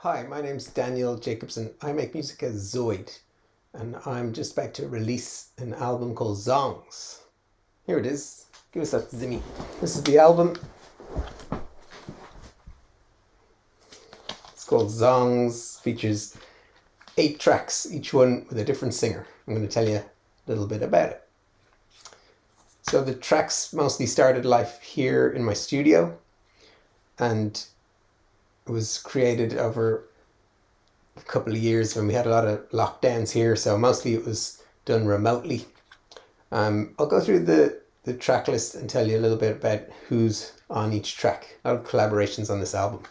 Hi, my name's Daniel Jacobson. I make music as Zoid, and I'm just about to release an album called Zongs. Here it is. Give us that zimmy. This is the album. It's called Zongs. Features eight tracks, each one with a different singer. I'm going to tell you a little bit about it. So the tracks mostly started life here in my studio, and was created over a couple of years when we had a lot of lockdowns here, so mostly it was done remotely. Um, I'll go through the, the track list and tell you a little bit about who's on each track. Of collaborations on this album.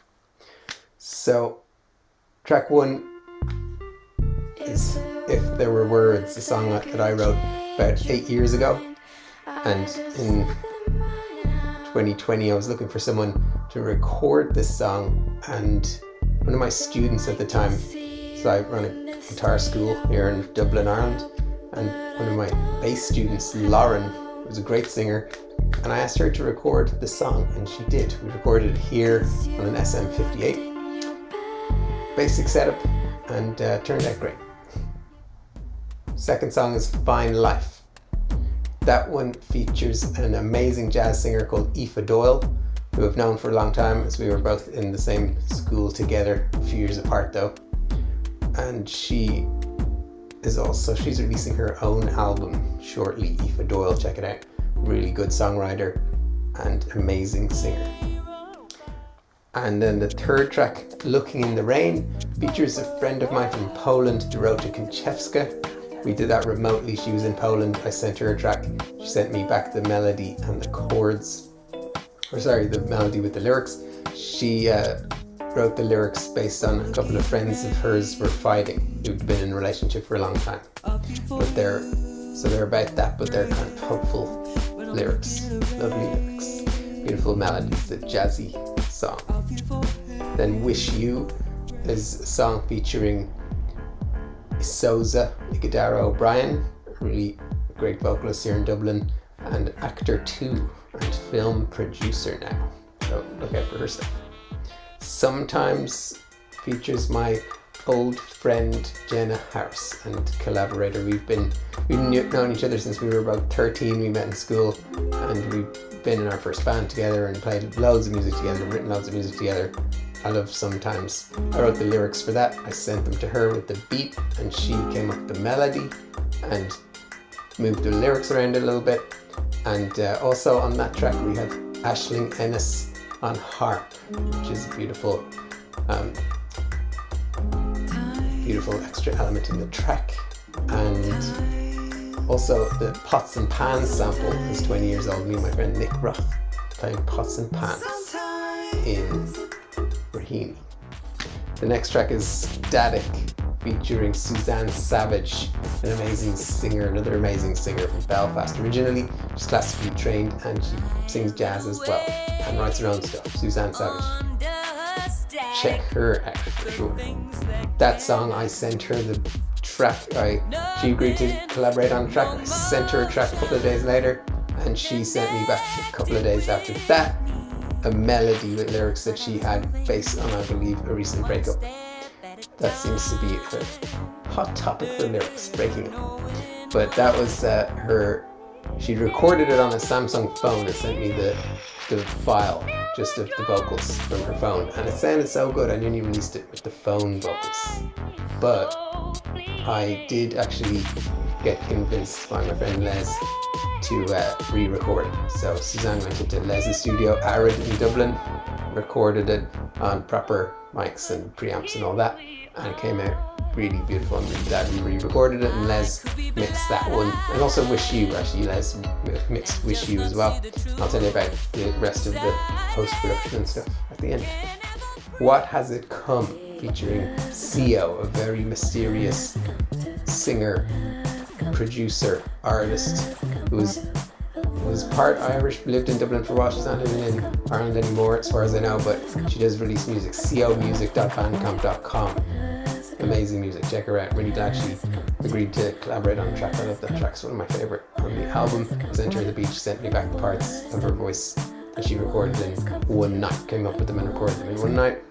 So, track one is If There Were Words, a song that I wrote about eight years ago. And in 2020, I was looking for someone to record this song, and one of my students at the time, so I run a guitar school here in Dublin, Ireland, and one of my bass students, Lauren, was a great singer, and I asked her to record the song, and she did. We recorded it here on an SM58. Basic setup, and uh, turned out great. Second song is Fine Life. That one features an amazing jazz singer called Aoife Doyle, who I've known for a long time as we were both in the same school together, a few years apart though. And she is also, she's releasing her own album shortly, Aoife Doyle, check it out. Really good songwriter and amazing singer. And then the third track, Looking in the Rain, features a friend of mine from Poland, Dorota Konchewska, we did that remotely. She was in Poland. I sent her a track. She sent me back the melody and the chords. Or sorry, the melody with the lyrics. She uh, wrote the lyrics based on a couple of friends of hers were fighting who'd been in a relationship for a long time. But they're so they're about that, but they're kind of hopeful lyrics, lovely lyrics, beautiful melodies, a jazzy song. Then Wish You is a song featuring Souza Ighodaro O'Brien, really great vocalist here in Dublin, and actor too, and film producer now. So look out for her stuff. Sometimes features my old friend Jenna Harris and collaborator. We've been we've known each other since we were about 13. We met in school and we've been in our first band together and played loads of music together, written loads of music together. I love sometimes. I wrote the lyrics for that. I sent them to her with the beat, and she came up with the melody and moved the lyrics around a little bit. And uh, also on that track, we have Ashling Ennis on harp, which is a beautiful, um, beautiful extra element in the track. And also the pots and pans sample is 20 years old. Me and my friend Nick Roth playing pots and pans in The next track is Static featuring Suzanne Savage, an amazing singer, another amazing singer from Belfast. Originally, she's classically trained and she sings jazz as well and writes her own stuff. Suzanne Savage. Check her out for sure. That song, I sent her the track. I she agreed to collaborate on the track. I sent her a track a couple of days later, and she sent me back a couple of days after that a melody with lyrics that she had based on, I believe, a recent breakup. That seems to be a hot topic for lyrics, breaking up. But that was uh, her. She recorded it on a Samsung phone and sent me the the file just of the vocals from her phone, and it sounded so good. I nearly released it with the phone vocals, but I did actually get convinced by my friend Les to uh, re-record. So Suzanne went into Les's studio, Arid in Dublin, recorded it on proper mics and preamps and all that, and it came out really beautiful. I'm really we re-recorded it, and Les mixed that one, and also Wish You. Actually, Les mixed Wish You as well. I'll tell you about the rest of the post-production and stuff at the end. What has it come? Featuring Sio, a very mysterious singer producer, artist, who was was part Irish, lived in Dublin for a while. She's not living in Ireland anymore, as far as I know, but she does release music. comusic.bandcamp.com. Amazing music. Check her out. Really glad she agreed to collaborate on a track. I love that track. It's one of my favorite on the album. Was Enter the Beach sent me back the parts of her voice that she recorded in one night. Came up with them and recorded them in one night.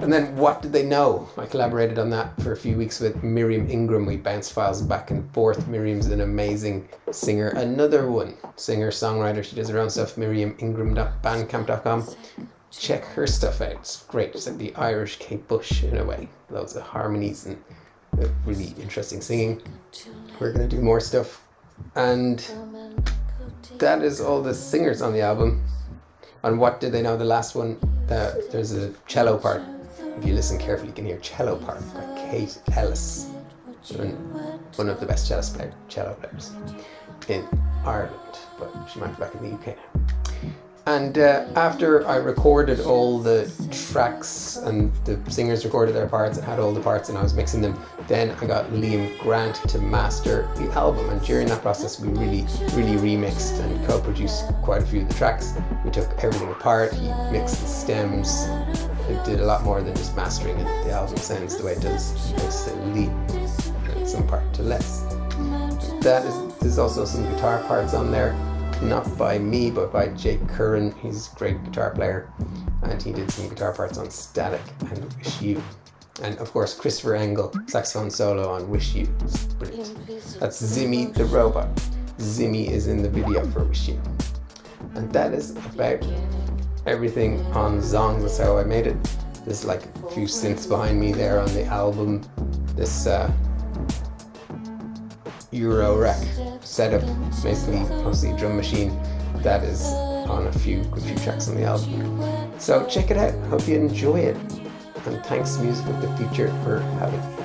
And then What Did They Know? I collaborated on that for a few weeks with Miriam Ingram. We bounced files back and forth. Miriam's an amazing singer. Another one, singer, songwriter. She does her own stuff, miriamingram.bandcamp.com. Check her stuff out. It's great. It's like the Irish Kate Bush in a way. Loads of harmonies and really interesting singing. We're going to do more stuff. And that is all the singers on the album. And what did they know? The last one, uh, there's a cello part if you listen carefully, you can hear Cello Part by Kate Ellis, one of the best cello, player, cello players in Ireland, but she might be back in the UK now. And uh, after I recorded all the tracks and the singers recorded their parts and had all the parts and I was mixing them, then I got Liam Grant to master the album. And during that process, we really, really remixed and co produced quite a few of the tracks. We took everything apart, he mixed the stems, it did a lot more than just mastering it. The album sounds the way it does. It's the lead and some part to less. That is, there's also some guitar parts on there not by me, but by Jake Curran. He's a great guitar player, and he did some guitar parts on Static and Wish You. And of course, Christopher Engel, saxophone solo on Wish You. Brilliant. That's Zimmy the robot. Zimmy is in the video for Wish You. And that is about everything on Zong. That's how I made it. There's like a few synths behind me there on the album. This uh, Eurorack setup, basically mostly a drum machine that is on a few good few tracks on the album. So check it out. Hope you enjoy it. And thanks Music of the Future for having